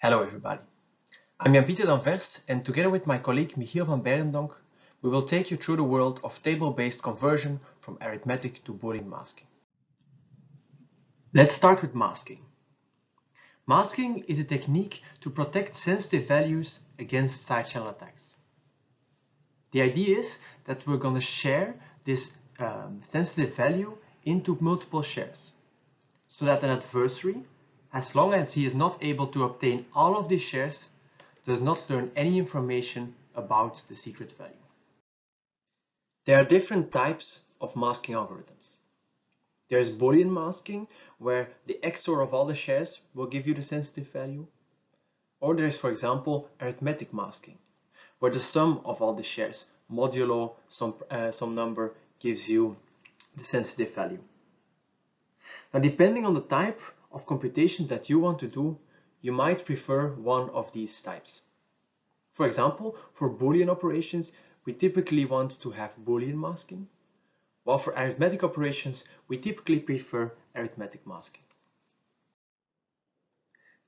Hello everybody. I'm Jan-Pieter D'Anvers and together with my colleague Michiel van Beirendonck, we will take you through the world of table-based conversion from arithmetic to Boolean masking. Let's start with masking. Masking is a technique to protect sensitive values against side channel attacks. The idea is that we're going to share this um, sensitive value into multiple shares so that an adversary, as long as he is not able to obtain all of these shares, does not learn any information about the secret value. There are different types of masking algorithms. There is Boolean masking, where the XOR of all the shares will give you the sensitive value. Or there is, for example, arithmetic masking, where the sum of all the shares modulo some, uh, some number gives you the sensitive value. Now, depending on the type of computations that you want to do, you might prefer one of these types. For example, for Boolean operations, we typically want to have Boolean masking, while for arithmetic operations, we typically prefer arithmetic masking.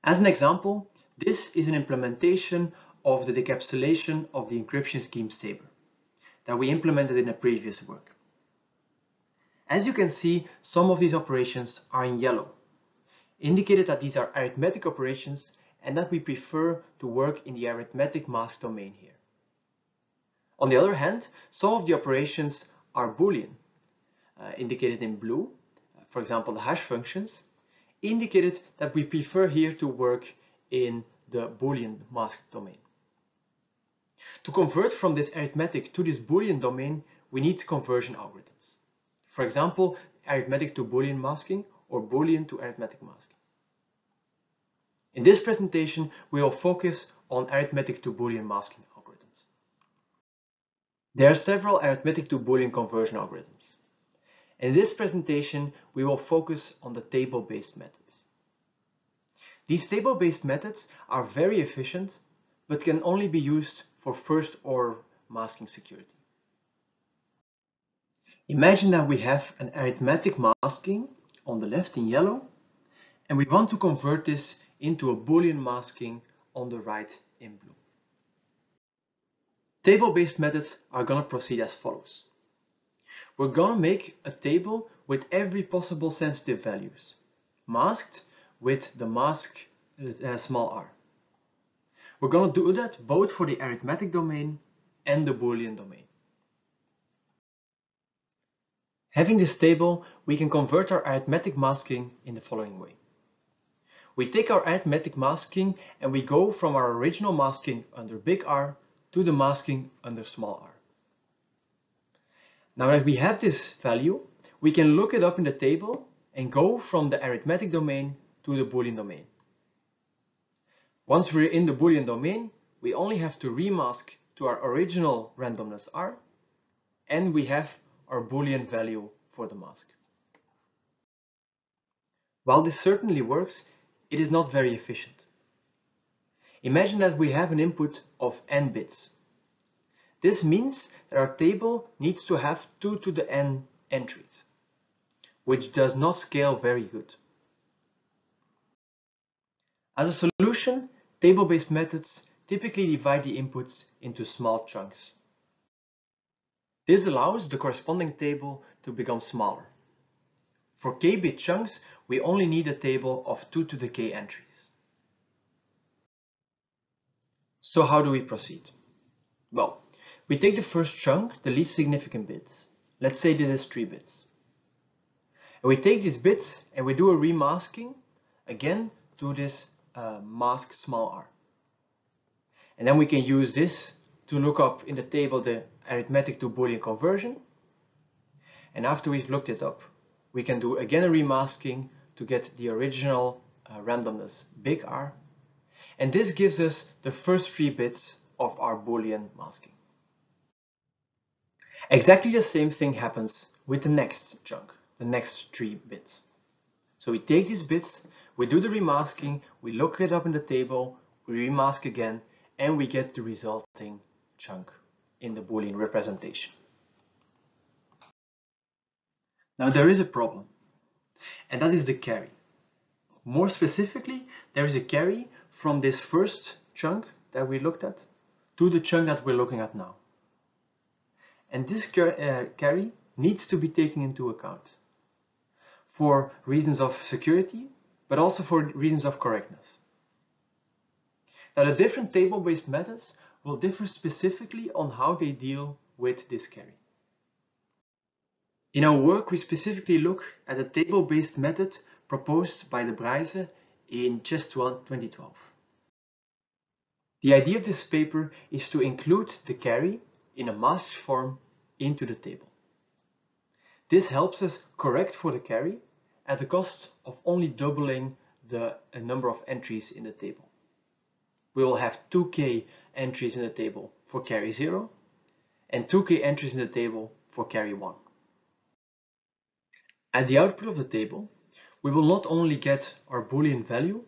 As an example, this is an implementation of the decapsulation of the encryption scheme Saber that we implemented in a previous work. As you can see, some of these operations are in yellow, indicated that these are arithmetic operations and that we prefer to work in the arithmetic mask domain here. On the other hand, some of the operations are Boolean, uh, indicated in blue, for example the hash functions, indicated that we prefer here to work in the Boolean mask domain. To convert from this arithmetic to this Boolean domain, we need conversion algorithms. For example, arithmetic to Boolean masking or Boolean to arithmetic masking. In this presentation, we will focus on arithmetic to Boolean masking algorithms. There are several arithmetic to Boolean conversion algorithms. In this presentation, we will focus on the table-based methods. These table-based methods are very efficient, but can only be used for first order masking security. Imagine that we have an arithmetic masking on the left in yellow, and we want to convert this into a Boolean masking on the right in blue. Table-based methods are going to proceed as follows. We're going to make a table with every possible sensitive values, masked with the mask uh, small r. We're going to do that both for the arithmetic domain and the Boolean domain. Having this table, we can convert our arithmetic masking in the following way. We take our arithmetic masking and we go from our original masking under big R to the masking under small r. Now that we have this value, we can look it up in the table and go from the arithmetic domain to the Boolean domain. Once we're in the Boolean domain, we only have to remask to our original randomness R and we have our Boolean value for the mask. While this certainly works, it is not very efficient. Imagine that we have an input of n bits. This means that our table needs to have 2 to the n entries, which does not scale very good. As a solution, table-based methods typically divide the inputs into small chunks. This allows the corresponding table to become smaller. For k-bit chunks, we only need a table of 2 to the k entries. So how do we proceed? Well, we take the first chunk, the least significant bits. Let's say this is 3 bits. And we take these bits and we do a remasking, again, to this uh, mask small r. And then we can use this to look up in the table the arithmetic to Boolean conversion. And after we've looked this up, we can do again a remasking to get the original uh, randomness big R. And this gives us the first three bits of our Boolean masking. Exactly the same thing happens with the next chunk, the next three bits. So we take these bits, we do the remasking, we look it up in the table, we remask again, and we get the resulting chunk in the Boolean representation. Now there is a problem, and that is the carry. More specifically, there is a carry from this first chunk that we looked at to the chunk that we're looking at now. And this uh, carry needs to be taken into account for reasons of security, but also for reasons of correctness. Now the different table-based methods will differ specifically on how they deal with this carry. In our work, we specifically look at a table-based method proposed by Debraize in CHES 2012. The idea of this paper is to include the carry in a masked form into the table. This helps us correct for the carry at the cost of only doubling the uh, number of entries in the table. We will have 2k entries in the table for carry 0 and 2k entries in the table for carry 1. At the output of the table, we will not only get our boolean value,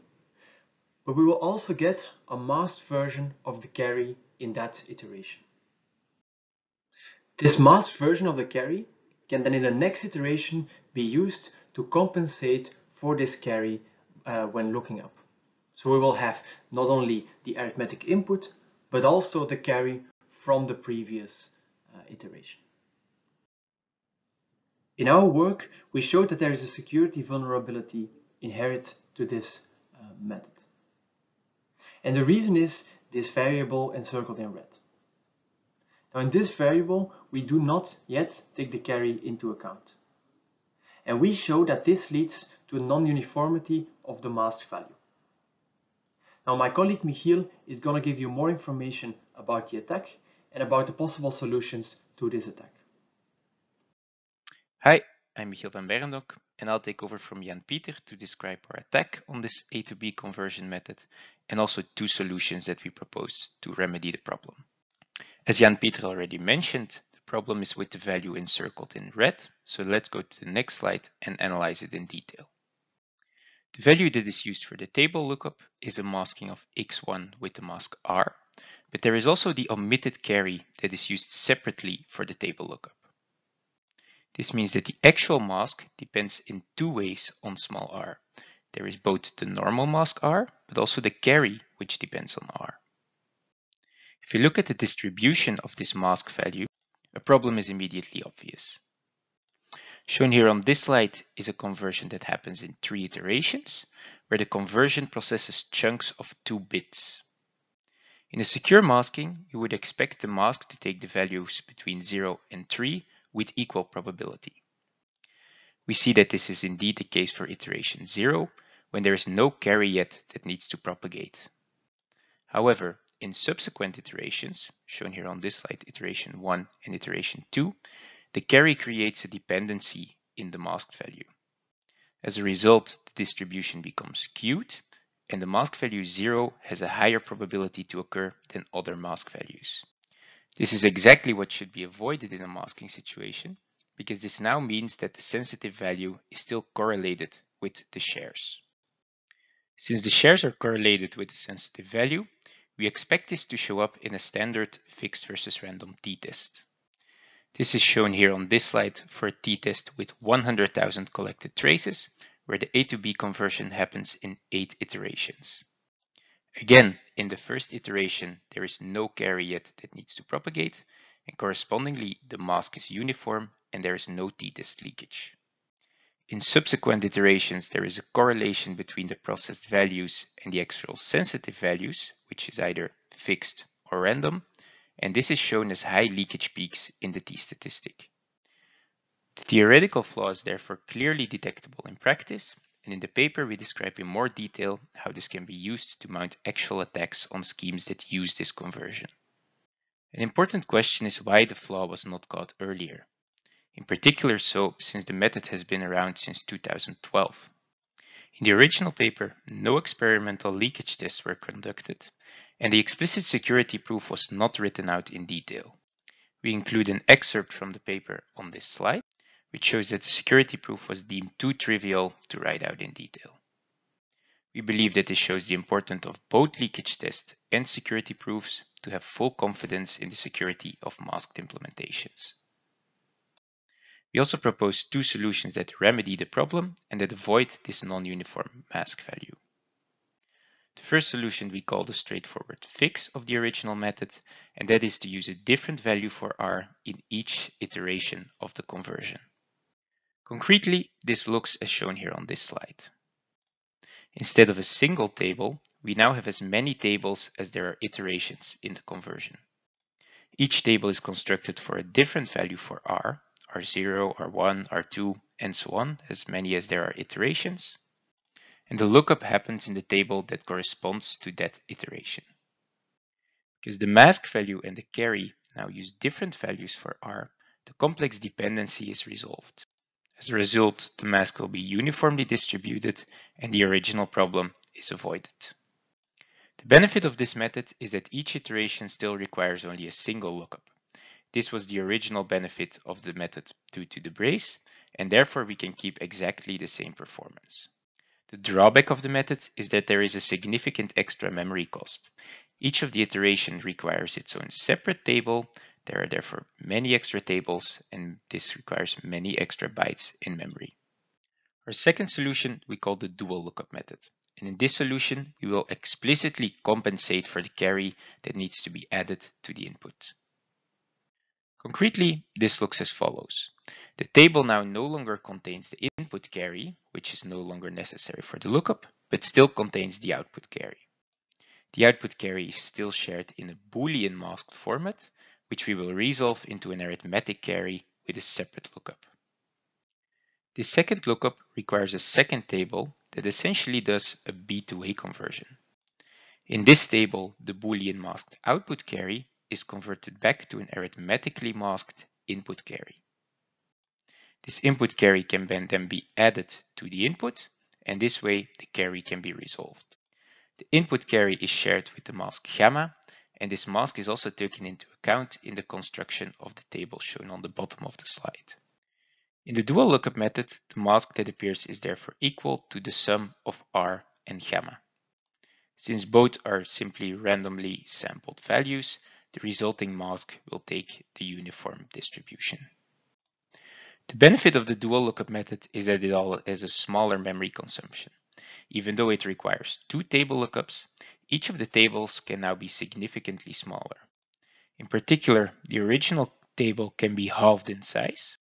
but we will also get a masked version of the carry in that iteration. This masked version of the carry can then in the next iteration be used to compensate for this carry uh, when looking up. So we will have not only the arithmetic input, but also the carry from the previous uh, iteration. In our work, we showed that there is a security vulnerability inherent to this uh, method. And the reason is this variable encircled in red. Now in this variable, we do not yet take the carry into account. And we show that this leads to a non-uniformity of the masked value. Now my colleague Michiel is going to give you more information about the attack and about the possible solutions to this attack. Hi, I'm Michiel van Beirendonck and I'll take over from Jan Pieter to describe our attack on this A to B conversion method and also two solutions that we propose to remedy the problem. As Jan Pieter already mentioned, the problem is with the value encircled in red, so let's go to the next slide and analyze it in detail. The value that is used for the table lookup is a masking of x1 with the mask r, but there is also the omitted carry that is used separately for the table lookup. This means that the actual mask depends in two ways on small r. There is both the normal mask r, but also the carry, which depends on r. If you look at the distribution of this mask value, a problem is immediately obvious. Shown here on this slide is a conversion that happens in three iterations, where the conversion processes chunks of two bits. In a secure masking, you would expect the mask to take the values between 0 and 3 with equal probability. We see that this is indeed the case for iteration 0, when there is no carry yet that needs to propagate. However, in subsequent iterations, shown here on this slide, iteration 1 and iteration 2, the carry creates a dependency in the masked value. As a result, the distribution becomes skewed, and the mask value 0 has a higher probability to occur than other mask values. This is exactly what should be avoided in a masking situation, because this now means that the sensitive value is still correlated with the shares. Since the shares are correlated with the sensitive value, we expect this to show up in a standard fixed versus random t-test. This is shown here on this slide for a t-test with 100,000 collected traces, where the A to B conversion happens in 8 iterations. Again, in the first iteration, there is no carry yet that needs to propagate, and correspondingly, the mask is uniform and there is no t-test leakage. In subsequent iterations, there is a correlation between the processed values and the actual sensitive values, which is either fixed or random, and this is shown as high leakage peaks in the t-statistic. The theoretical flaw is therefore clearly detectable in practice, and in the paper we describe in more detail how this can be used to mount actual attacks on schemes that use this conversion. An important question is why the flaw was not caught earlier in particular so since the method has been around since 2012. In the original paper, no experimental leakage tests were conducted, and the explicit security proof was not written out in detail. We include an excerpt from the paper on this slide, which shows that the security proof was deemed too trivial to write out in detail. We believe that this shows the importance of both leakage tests and security proofs to have full confidence in the security of masked implementations. We also propose two solutions that remedy the problem and that avoid this non-uniform mask value. The first solution we call the straightforward fix of the original method, and that is to use a different value for r in each iteration of the conversion. Concretely, this looks as shown here on this slide. Instead of a single table, we now have as many tables as there are iterations in the conversion. Each table is constructed for a different value for r, r0, r1, r2, and so on, as many as there are iterations. And the lookup happens in the table that corresponds to that iteration. Because the mask value and the carry now use different values for r, the complex dependency is resolved. As a result, the mask will be uniformly distributed and the original problem is avoided. The benefit of this method is that each iteration still requires only a single lookup. This was the original benefit of the method due to Debraize, and therefore we can keep exactly the same performance. The drawback of the method is that there is a significant extra memory cost. Each of the iteration requires its own separate table, there are therefore many extra tables, and this requires many extra bytes in memory. Our second solution we call the dual lookup method. And in this solution, we will explicitly compensate for the carry that needs to be added to the input. Concretely, this looks as follows. The table now no longer contains the input carry, which is no longer necessary for the lookup, but still contains the output carry. The output carry is still shared in a Boolean masked format, which we will resolve into an arithmetic carry with a separate lookup. The second lookup requires a second table that essentially does a B2A conversion. In this table, the Boolean masked output carry is converted back to an arithmetically masked input carry. This input carry can then be added to the input, and this way the carry can be resolved. The input carry is shared with the mask gamma, and this mask is also taken into account in the construction of the table shown on the bottom of the slide. In the dual lookup method, the mask that appears is therefore equal to the sum of r and gamma. Since both are simply randomly sampled values, the resulting mask will take the uniform distribution. The benefit of the dual lookup method is that it all has a smaller memory consumption. Even though it requires two table lookups, each of the tables can now be significantly smaller. In particular, the original table can be halved in size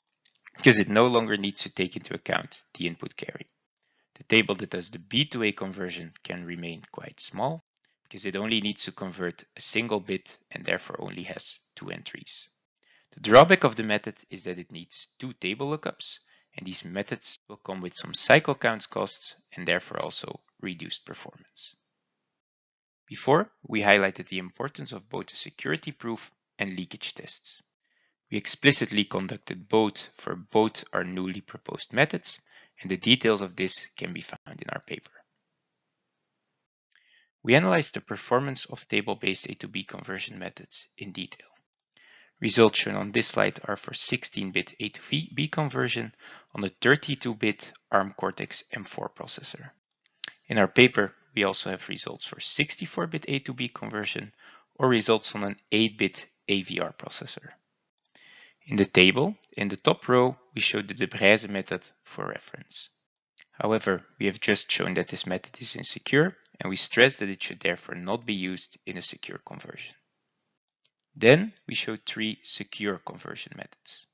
because it no longer needs to take into account the input carry. The table that does the B2A conversion can remain quite small because it only needs to convert a single bit and therefore only has two entries. The drawback of the method is that it needs two table lookups and these methods will come with some cycle counts costs and therefore also reduced performance. Before, we highlighted the importance of both the security proof and leakage tests. We explicitly conducted both for both our newly proposed methods and the details of this can be found in our paper. We analyzed the performance of table-based A to B conversion methods in detail. Results shown on this slide are for 16-bit A to B conversion on a 32-bit ARM Cortex-M4 processor. In our paper, we also have results for 64-bit A to B conversion or results on an 8-bit AVR processor. In the table, in the top row, we show the De method for reference. However, we have just shown that this method is insecure and we stress that it should therefore not be used in a secure conversion. Then we show three secure conversion methods.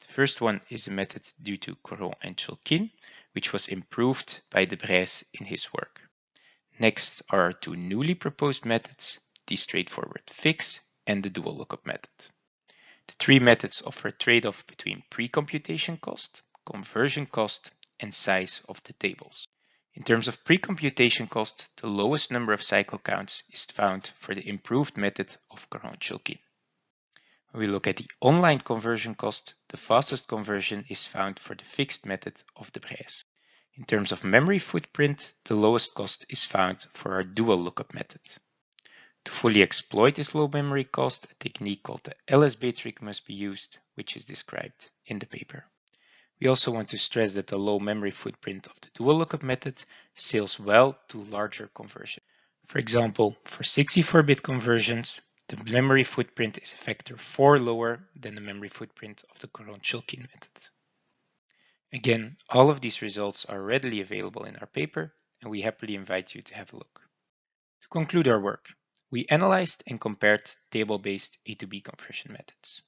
The first one is a method due to Coron and Tchulkine, which was improved by Debraize in his work. Next are our two newly proposed methods, the straightforward fix and the dual lookup method. The three methods offer a trade-off between pre-computation cost, conversion cost, and size of the tables. In terms of pre-computation cost, the lowest number of cycle counts is found for the improved method of Coron-Tchulkine. When we look at the online conversion cost, the fastest conversion is found for the fixed method of Debraize. In terms of memory footprint, the lowest cost is found for our dual lookup method. To fully exploit this low memory cost, a technique called the LSB trick must be used, which is described in the paper. We also want to stress that the low memory footprint of the dual lookup method scales well to larger conversions. For example, for 64-bit conversions, the memory footprint is a factor 4 lower than the memory footprint of the Coron-Tchulkine method. Again, all of these results are readily available in our paper, and we happily invite you to have a look. To conclude our work, we analyzed and compared table-based A to B conversion methods.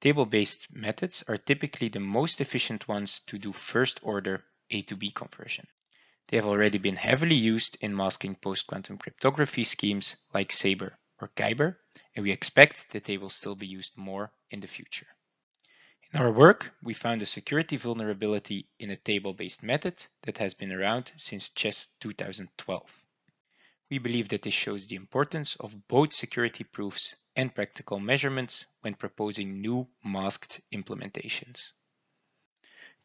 Table-based methods are typically the most efficient ones to do first-order A to B conversion. They have already been heavily used in masking post-quantum cryptography schemes like Saber or Kyber, and we expect that they will still be used more in the future. In our work, we found a security vulnerability in a table-based method that has been around since CHES 2012. We believe that this shows the importance of both security proofs and practical measurements when proposing new masked implementations.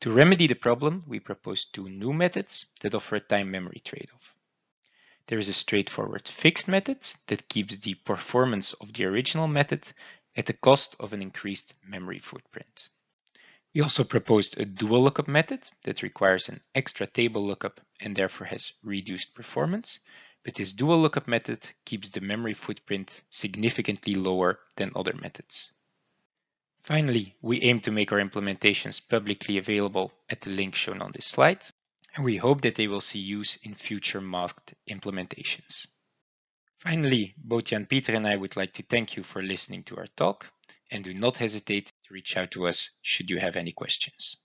To remedy the problem, we propose two new methods that offer a time memory trade-off. There is a straightforward fixed method that keeps the performance of the original method at the cost of an increased memory footprint. We also proposed a dual lookup method that requires an extra table lookup and therefore has reduced performance, but this dual lookup method keeps the memory footprint significantly lower than other methods. Finally, we aim to make our implementations publicly available at the link shown on this slide, and we hope that they will see use in future masked implementations. Finally, both Jan Pieter and I would like to thank you for listening to our talk, and do not hesitate to reach out to us should you have any questions.